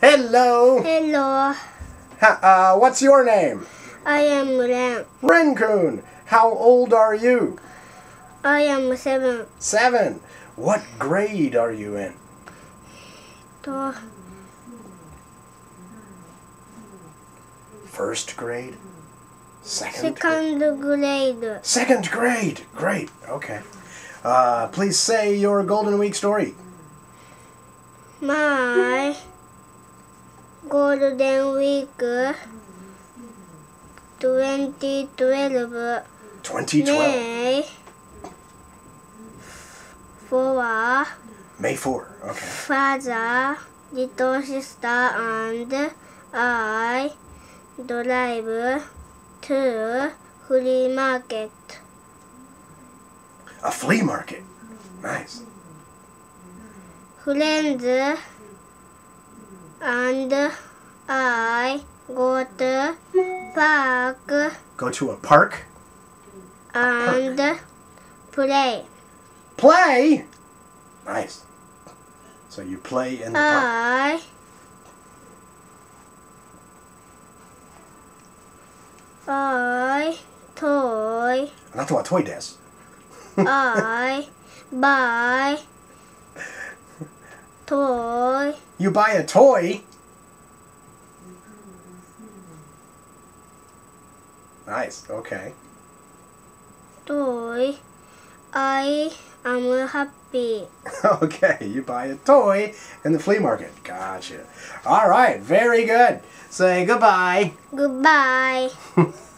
Hello. Hello, Ha, uh, what's your name? I am Ren. Renkun. How old are you? I am seven. Seven. What grade are you in? To First grade? Second? grade? second grade. Second grade. Great. Okay. Uh, please say your Golden Week story. My golden week 2012 2012. May 4 May 4. Okay. father, little sister and I drive to flea market. A flea market. Nice. Friends and I go to park Go to a park. and play. Play. Nice. So you play in the park. I I toy あなたはトイです。 I buy toy You buy a toy. Nice. Okay. toy. I am happy. Okay. You buy a toy in the flea market. Gotcha. All right. Very good. Say goodbye. Goodbye.